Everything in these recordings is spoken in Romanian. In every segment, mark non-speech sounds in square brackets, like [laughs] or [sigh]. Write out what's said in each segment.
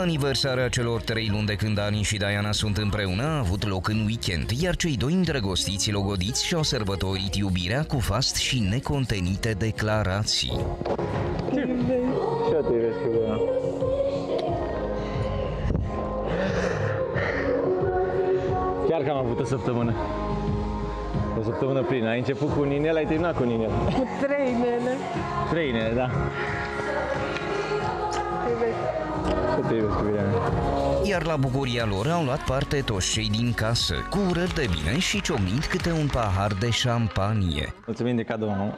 Aniversarea celor trei luni de când Ani și Diana sunt împreună a avut loc în weekend, iar cei doi îndrăgostiți logodiți și-au sărbătorit iubirea cu fast și necontenite declarații. Și eu te iubesc, Iuliana. Chiar că am avut o săptămână. O săptămână plină. Ai început cu Ninel, ai terminat cu Ninel. Cu trei nene. Trei nene, da. Și eu te iubesc, Iuliana. Iar la bucuria lor au luat parte toți cei din casă, cu urări de bine și ciocnit câte un pahar de șampanie. Mulțumim de cadou, nu?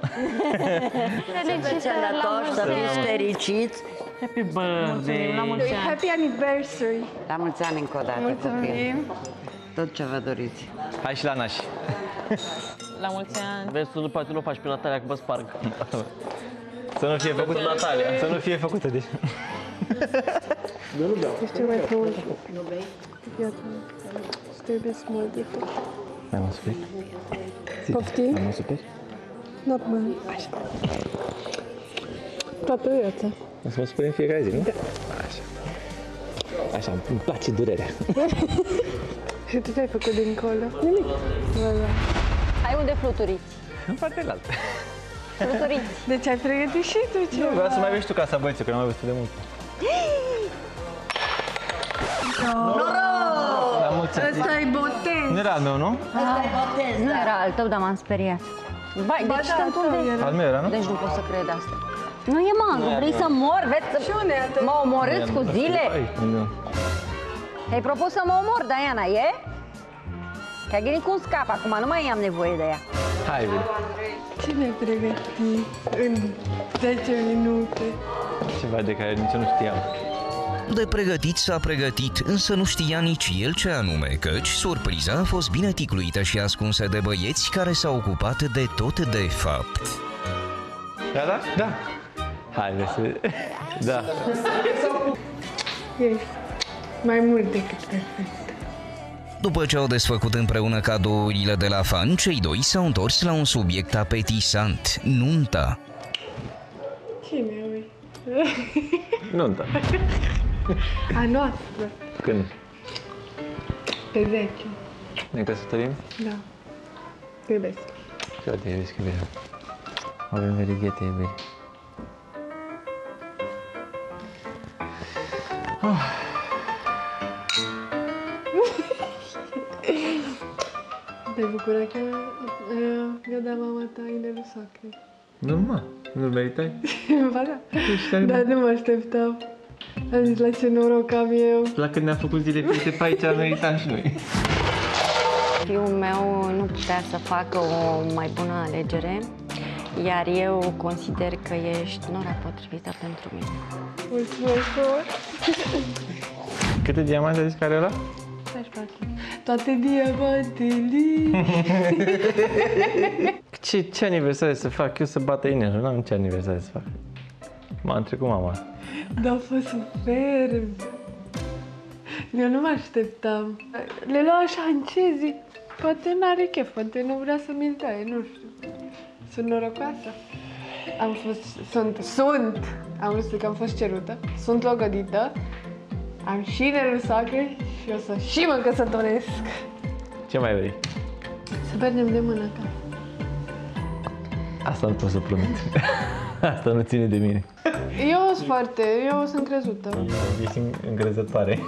Fiți sănătoși, să fiți fericiți. Happy birthday! La mulți ani! Happy anniversary! La mulți ani încă o dată, copii. Mulțumim! Tot ce vă doriți. Hai și la nași. La mulți ani! Vezi, tu nu poate nu faci pe Natalia că vă sparg. Să nu fie făcută Natalia. Să nu fie făcută [laughs] de... Ești cel mai frumos. Iată, să te iubesc mult de tot. Mai mă supic? Poftim? Mai mă supic? Normal. Așa. Toată viața. O să mă superi în fiecare zi, nu? Așa. Așa, îmi place durerea. [laughs] Și tu ce-ai făcut dincolo? Nimic. Voilà. Hai unde fluturiți? În partea altă. Fluturiți. Deci ai pregătit și tu ceva. Nu, vreau să mai vezi tu casa băieții, că nu am mai văzut de mult. [gasps] Noroc! La mulți ani. Ăsta e botez. Nu era al meu, nu? Nu era al tău, dar m-am speriat. Vai, Ba deci da, sunt tău unde? era. Al meu era, nu? Deci nu pot să cred asta. Nu e mango, vrei să mor? Vreți să... Și unde e atât? Mă omorâți cu zile? Ai, nu. Ai propus să mă omor, Diana, e? Că ai gândit cum scap acum, nu mai am nevoie de ea. Hai, bine. Ce ne-ai pregătit în 10 minute? Ceva de care nici eu nu știam. De pregătit s-a pregătit, însă nu știa nici el ce anume, căci surpriza a fost bine ticluită și ascunsă de băieți care s-au ocupat de tot de fapt. Da, da? Da. Hai, vezi. Da. Ești mai mult decât perfect. După ce au desfăcut împreună cadourile de la fan, cei doi s-au întors la un subiect apetisant, nunta. Cine ui? Nuntă. [laughs] [laughs] A noastră. Când? Pe 10. Ne căsătorim? Da. Te iubesc. Și eu te iubesc, iubire. Avem verighete, iubire. Te bucură că mi-a dat mama ta inelul sacre. Nu, mă. Nu-l meritai? ba da. Dar nu mă așteptam. Am zis la ce noroc am eu. La când ne-a făcut zile fericite pe aici, am meritat și noi. Fiul meu nu putea să facă o mai bună alegere, iar eu consider că ești nora potrivită pentru mine. Mulțumesc frumos. Câte diamante ai zis care ăla? 64. Toate diamantele. [laughs] Ce, ce aniversare să fac? Eu să bată inelul, n-am ce aniversare să fac. M-a trecut mama. Dar a fost superb. Eu nu mă așteptam. Le luau așa în ce zic. Poate n-are chef, poate nu vrea să mi-l taie, nu știu. Sunt norocoasă. Am fost, sunt, sunt, am vrut să zic că am fost cerută, sunt logodită, am și nerul sacre și o să și mă căsătoresc. Ce mai vrei? Să mergem de mână ta. Asta nu pot să promit. [laughs] Asta nu ține de mine. Eu sunt foarte, eu sunt crezută. Ești încrezătoare. [laughs]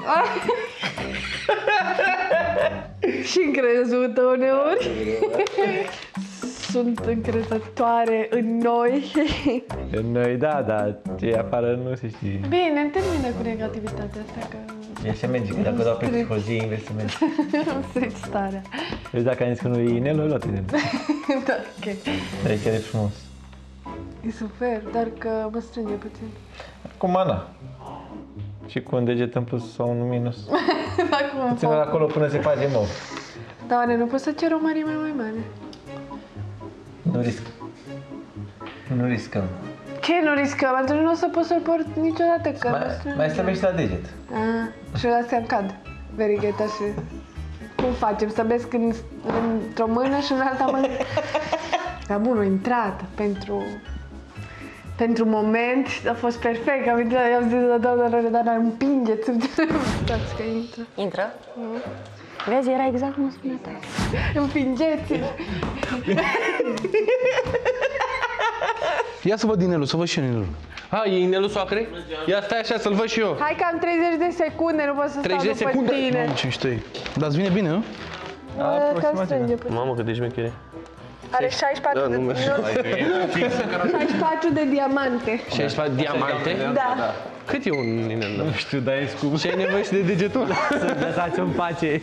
și încrezută uneori. Sunt încrezătoare în noi. În noi, da, dar ce e afară nu se știe. Bine, termină cu negativitatea asta, că E așa merge, că dacă dau pe psihologie, invers să mergi. [laughs] nu strici starea. Deci dacă am zis că nu e inel, o luat inel. [laughs] da, ok. Dar e chiar e frumos. E super, dar că mă strânge puțin. Cu mana. Și cu un deget în plus sau un minus. [laughs] Acum îmi Ține fac. acolo până se face nou. Dar oare nu pot să cer o mărime mai mare? Nu risc. Nu riscăm. Ce nu riscăm? Atunci nu o să pot să-l port niciodată, că Mai, mă strânge. mai slăbești la deget. Ah, și astea îmi cad. Verigheta și... Cum facem? Să besc în, într-o mână și în alta mână? [laughs] Dar bun, o intrată pentru Pentru moment a fost perfect. Am intrat, i-am zis la doamna Loredana, împingeți [laughs] Stați că intră. Intră? Vezi, era exact cum spunea ta. Împingeți Ia să văd inelul, să văd și eu inelul. Ha, e inelul soacrei? Ia stai așa să-l văd și eu. Hai că am 30 de secunde, nu pot să 30 stau de după secunde? tine. Mamă, ce mișto e. Dar îți vine bine, nu? Bă, că strânge puțin. Mamă, cât de șmechere. Are 64 Da, de, nu merge. 64 de diamante. 64 diamante? Da. Cât e un inel? Nu știu, dar e scump. Și ai nevoie și de degetul? Lăsați în pace.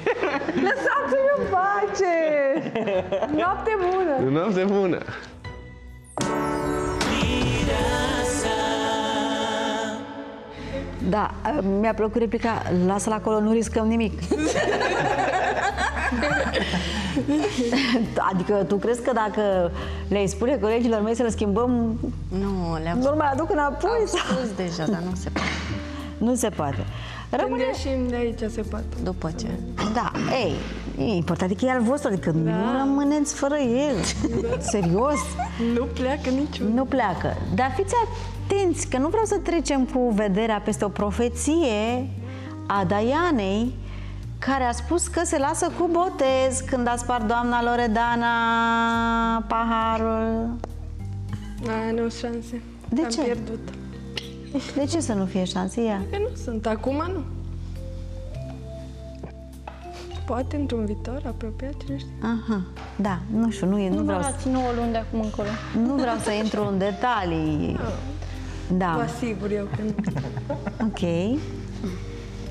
Lăsați-mi în pace! Noapte bună! Noapte bună! Da, mi-a plăcut replica, lasă-l acolo, nu riscăm nimic. [laughs] [laughs] adică tu crezi că dacă le spune colegilor mei să le schimbăm, Nu, le-am nu mai aduc înapoi? Am sau- spus deja, dar nu se poate. Nu se poate. Când Rămâne... ieșim de aici se poate. După ce? Da, ei, e important că e al vostru, adică da. nu rămâneți fără el. Serios, Nu pleacă niciun. nu pleacă. Dar fiți atenți, că nu vreau să trecem cu vederea peste o profeție a Dianei, care a spus că se lasă cu botez când a spart doamna Loredana paharul. Da, nu șanse. De Am ce? pierdut. De ce să nu fie șanse ea? Că nu sunt, acum nu. Poate într-un viitor apropiat, cine știe. Aha, da, nu știu, nu, e, nu, vreau, să- Dați 9 luni de acum încolo. nu vreau să intru în detalii. Da. Vă asigur eu că nu. Ok.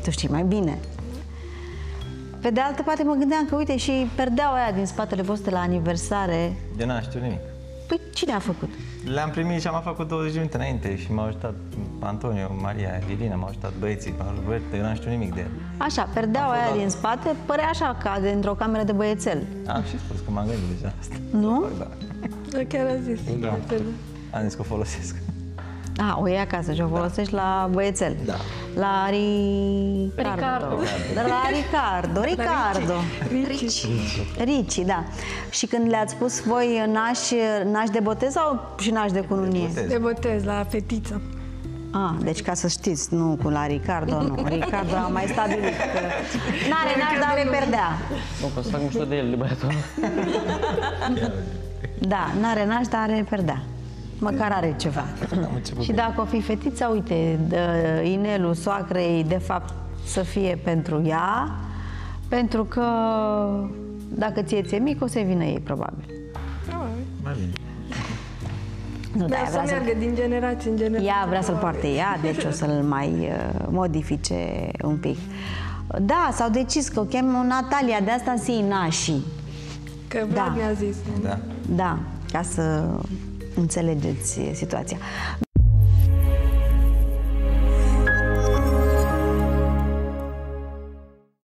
Tu știi mai bine. Pe de altă parte mă gândeam că, uite, și perdeaua aia din spatele vostru la aniversare, De n-am știut nimic. păi cine a făcut? Le-am primit și am făcut 20 de minute înainte și m-au ajutat Antonio, Maria, Irina, m-au ajutat băieții, m-au ajutat, eu n-am știut nimic de el. Așa, perdeaua aia din spate părea așa ca dintr-o cameră de băiețel. Am și spus că m-am gândit deja asta. Nu? Da. Da, chiar a zis. Da. Am zis că o folosesc. A, o iei acasă și o folosești la băiețel. Da. La Ricardo. Ricardo. Da, La Ricardo, Ricardo. Ricci. Ricci, da. Și când le-ați spus voi nași, nași de botez sau și nași de cununie? De botez la fetiță. Ah, deci ca să știți, nu cu la Ricardo, nu. Ricardo a mai stabilit că n-are naș, dar are perdea. Nu, că să fac mișto de el, de băiatul ăla. Da, n-are naș, dar are perdea. Măcar are ceva. [clears throat] Și dacă o fi fetița, uite, de- inelul soacrei, de fapt, să fie pentru ea, pentru că dacă ție ți-e mic, o să vină ei, probabil. Mai bine. Nu, da, Dar ea să vrea să meargă din generație în generație. Ea vrea să-l poarte ea, deci o să-l mai uh, modifice un pic. Da, s-au decis că o cheamă Natalia, de asta si nașii. Că Vlad Da. mi-a zis. Da. Da, ca să înțelegeți situația.